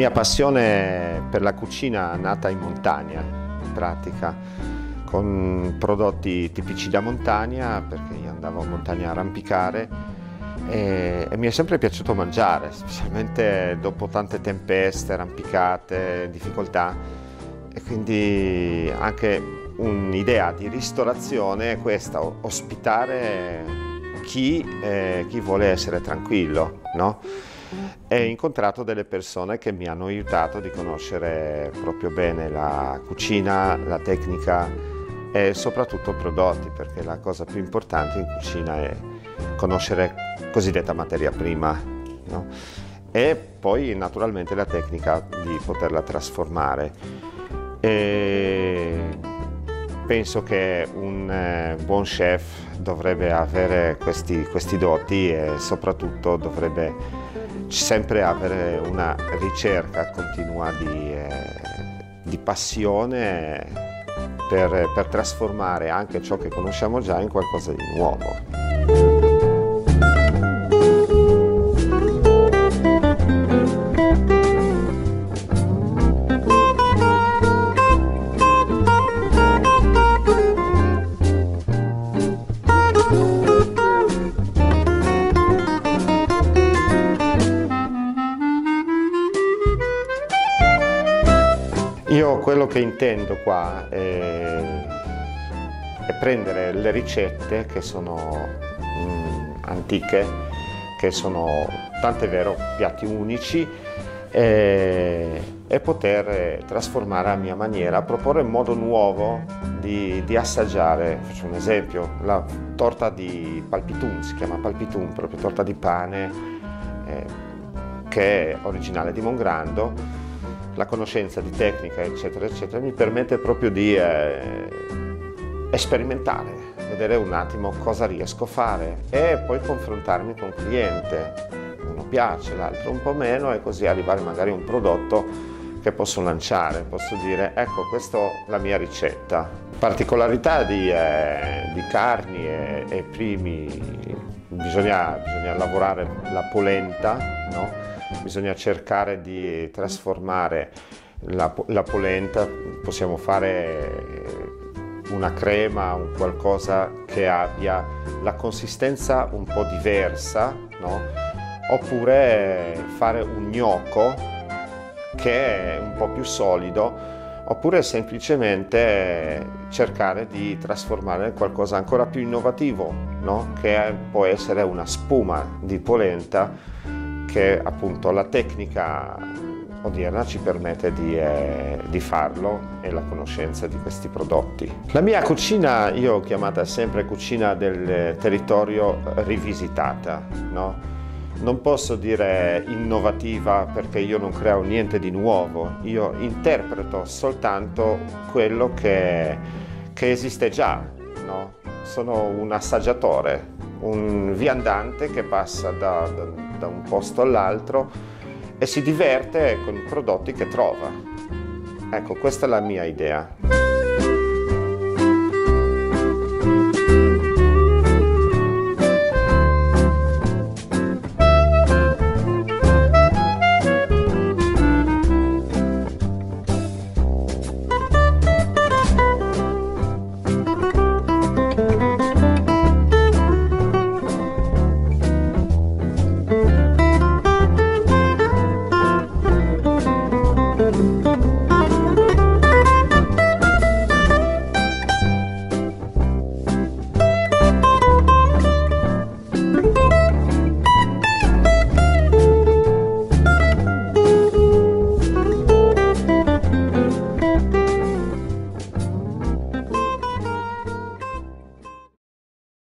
Mia passione per la cucina nata in montagna, in pratica, con prodotti tipici da montagna, perché io andavo in montagna a arrampicare e, e mi è sempre piaciuto mangiare, specialmente dopo tante tempeste, arrampicate, difficoltà. E quindi anche un'idea di ristorazione è questa, ospitare chi, eh, chi vuole essere tranquillo, no? E ho incontrato delle persone che mi hanno aiutato di conoscere proprio bene la cucina, la tecnica e soprattutto prodotti, perché la cosa più importante in cucina è conoscere cosiddetta materia prima. No? E poi naturalmente la tecnica di poterla trasformare. E penso che un eh, buon chef dovrebbe avere questi, questi doti e soprattutto dovrebbe sempre avere una ricerca continua di, eh, di passione per, per trasformare anche ciò che conosciamo già in qualcosa di nuovo. Io quello che intendo qua è, è prendere le ricette che sono mh, mm, antiche, che sono tant'è vero piatti unici e, e, poter trasformare a mia maniera, proporre un modo nuovo di, di, assaggiare. Faccio un esempio, la torta di palpitun, si chiama palpitun, proprio torta di pane, eh, che è originale di Mongrando la conoscenza di tecnica, eccetera, eccetera, mi permette proprio di eh, sperimentare, vedere un attimo cosa riesco a fare e poi confrontarmi con il cliente. Uno piace, l'altro un po' meno e così arrivare magari a un prodotto che posso lanciare, posso dire ecco questa è la mia ricetta. Particolarità di, eh, di carni e, e primi, bisogna, bisogna, lavorare la polenta, no? Bisogna cercare di trasformare la, la polenta, possiamo fare una crema, un qualcosa che abbia la consistenza un po' diversa, no? oppure fare un gnocco che è un po' più solido oppure semplicemente cercare di trasformare qualcosa ancora più innovativo, no? che può essere una spuma di polenta che appunto la tecnica odierna ci permette di, eh, di, farlo e la conoscenza di questi prodotti. La mia cucina io ho chiamata sempre cucina del territorio rivisitata, no? Non posso dire innovativa perché io non creo niente di nuovo, io interpreto soltanto quello che, che esiste già, no? Sono un assaggiatore, un viandante che passa da, da, da un posto all'altro e si diverte con i prodotti che trova. Ecco, questa è la mia idea.